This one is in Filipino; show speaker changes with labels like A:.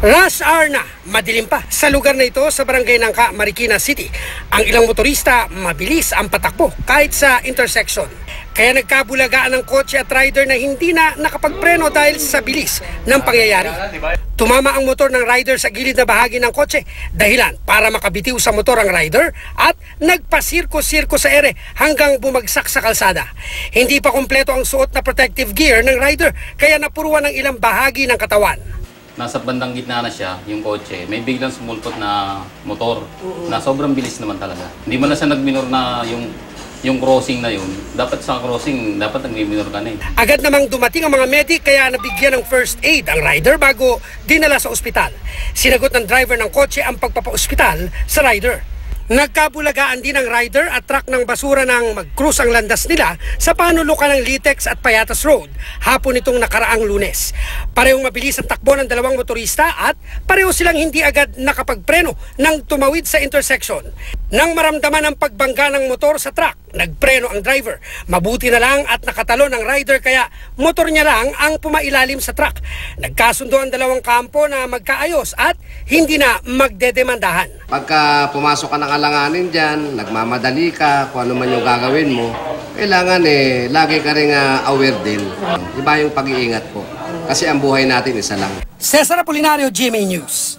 A: Rush hour na, madilim pa. Sa lugar na ito, sa barangay ng Ka, Marikina City, ang ilang motorista mabilis ang patakbo kahit sa intersection. Kaya nagkabulagaan ng kotse at rider na hindi na nakapagpreno dahil sa bilis ng pangyayari. Tumama ang motor ng rider sa gilid na bahagi ng kotse, dahilan para makabitiw sa motor ang rider at nagpasirko-sirko sa ere hanggang bumagsak sa kalsada. Hindi pa kumpleto ang suot na protective gear ng rider kaya napuruan ng ilang bahagi ng katawan.
B: Nasa bandang gitna na siya, yung kotse, may biglang sumulpot na motor na sobrang bilis naman talaga. Hindi man na siya nagminor na yung yung crossing na yun. Dapat sa crossing, dapat nagminor ka na eh.
A: Agad namang dumating ang mga medic kaya nabigyan ng first aid ang rider bago dinala sa ospital. Sinagot ng driver ng kotse ang pagpapa-ospital sa rider. Nagkabulagaan din ang rider at truck ng basura nang mag-cruise ang landas nila sa panulukan ng Litex at Payatas Road hapon itong nakaraang lunes. Parehong mabilis ang takbo ng dalawang motorista at pareho silang hindi agad nakapagpreno nang tumawid sa intersection. Nang maramdaman ang pagbangga ng motor sa truck, nagpreno ang driver. Mabuti na lang at nakatalo ng rider kaya motor niya lang ang pumailalim sa truck. Nagkasundo ang dalawang kampo na magkaayos at hindi na magdedemandahan.
C: Pagka pumasok ka ng alanganin dyan, nagmamadali ka, kung ano man yung gagawin mo, kailangan eh, lagi ka rin ah, aware din. Iba yung pag-iingat po. Kasi ang buhay natin isa lang.
A: Cesar Apolinario, GMA News.